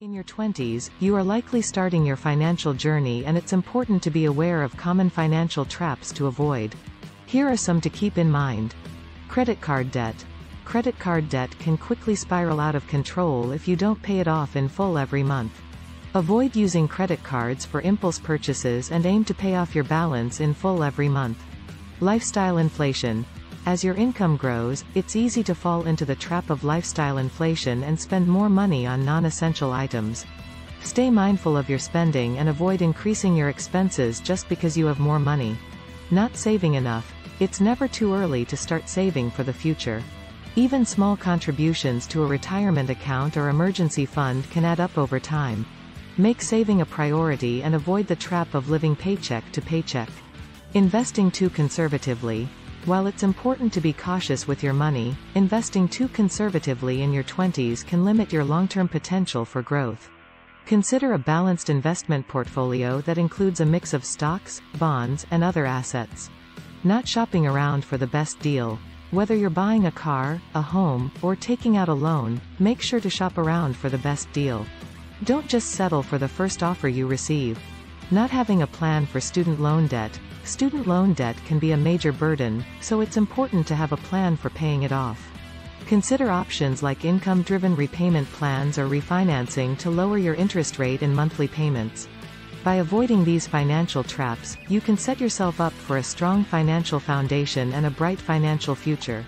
In your 20s, you are likely starting your financial journey and it's important to be aware of common financial traps to avoid. Here are some to keep in mind. Credit card debt. Credit card debt can quickly spiral out of control if you don't pay it off in full every month. Avoid using credit cards for impulse purchases and aim to pay off your balance in full every month. Lifestyle inflation. As your income grows, it's easy to fall into the trap of lifestyle inflation and spend more money on non-essential items. Stay mindful of your spending and avoid increasing your expenses just because you have more money. Not saving enough. It's never too early to start saving for the future. Even small contributions to a retirement account or emergency fund can add up over time. Make saving a priority and avoid the trap of living paycheck to paycheck. Investing too conservatively. While it's important to be cautious with your money, investing too conservatively in your 20s can limit your long-term potential for growth. Consider a balanced investment portfolio that includes a mix of stocks, bonds, and other assets. Not shopping around for the best deal. Whether you're buying a car, a home, or taking out a loan, make sure to shop around for the best deal. Don't just settle for the first offer you receive. Not having a plan for student loan debt, Student loan debt can be a major burden, so it's important to have a plan for paying it off. Consider options like income-driven repayment plans or refinancing to lower your interest rate and monthly payments. By avoiding these financial traps, you can set yourself up for a strong financial foundation and a bright financial future.